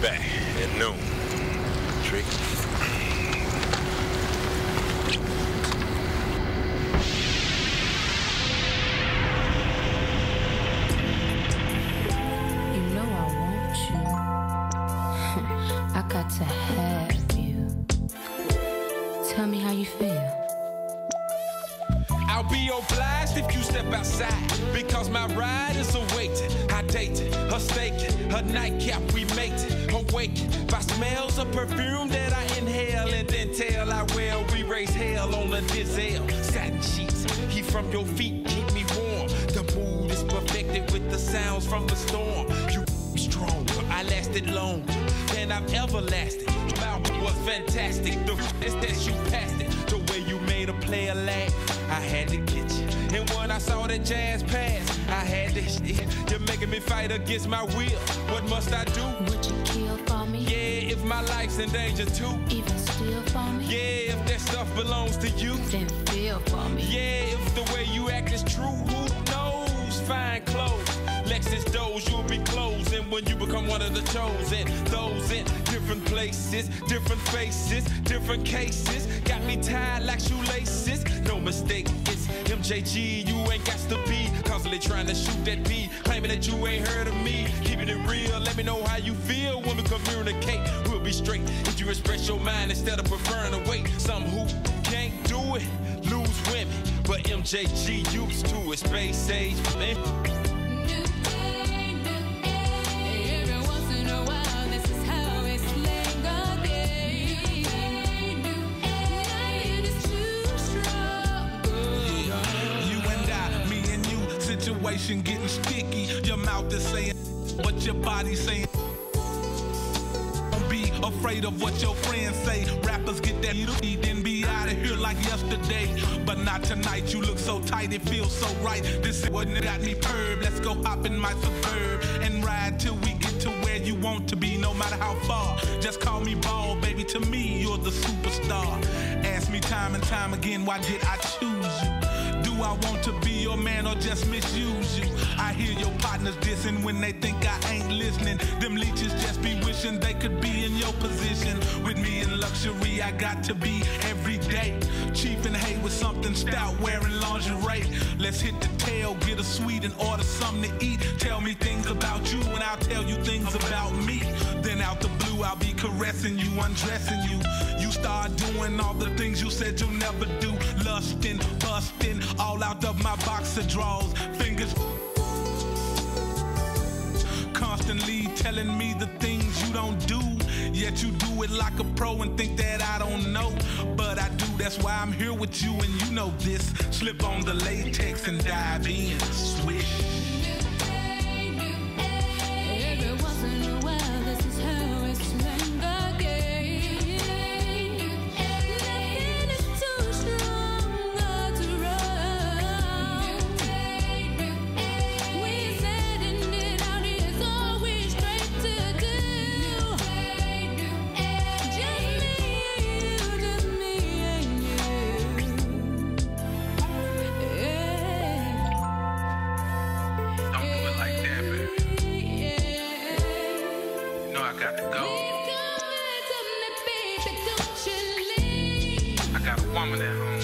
back at noon. Trick. You know I want you. I got to have you. Tell me how you feel. I'll be obliged if you step outside because my ride is awaiting. I dated her steak, her nightcap, we mate awake by smells of perfume that I inhale and then tell I well we raise hell on the diesel satin sheets. Heat from your feet keep me warm. The mood is perfected with the sounds from the storm. You strong, I lasted longer than I've ever lasted. Mouth was fantastic. The is that you passed it. The way player laugh, I had to get you. And when I saw that jazz pass, I had to shit. You're making me fight against my will. What must I do? Would you kill for me? Yeah, if my life's in danger too. Even steal for me? Yeah, if that stuff belongs to you. Then feel for me. Yeah, if the way you act is true, who knows? Fine clothes, Lexus doors, you'll be closing when you become one of the chosen. Those in different places, different faces, different cases. Got me tied like shoelaces. No mistake, it's MJG. You ain't got to be constantly trying to shoot that beat, claiming that you ain't heard of me. Keeping it real, let me know how you feel when we communicate. We'll be straight if you express your mind instead of preferring to wait. Some who can't do it lose women, but MJG used to it. Space age, man. Situation getting sticky. Your mouth is saying what your body's saying. Don't be afraid of what your friends say. Rappers get that heat, then be out of here like yesterday. But not tonight, you look so tight, it feels so right. This is what got me perv. Let's go hop in my suburb and ride till we get to where you want to be, no matter how far. Just call me ball, baby. To me, you're the superstar. Ask me time and time again, why did I choose you? I want to be your man or just misuse you? I hear your partners dissing when they think I ain't listening. Them leeches just be wishing they could be in your position. With me in luxury, I got to be every day. Chief and hay with something stout, wearing lingerie. Let's hit the tail, get a sweet and order something to eat. Tell me things about you and I'll tell you things about me. Then out the blue, I'll be caressing you, undressing you. You start doing all the things you said you'll never do. Lusting, busting, all out of my boxer drawers. Fingers constantly telling me the things you don't do. Yet you do it like a pro and think that I don't know. But I do, that's why I'm here with you and you know this. Slip on the latex and dive in. Swish. Go. I got a woman at home.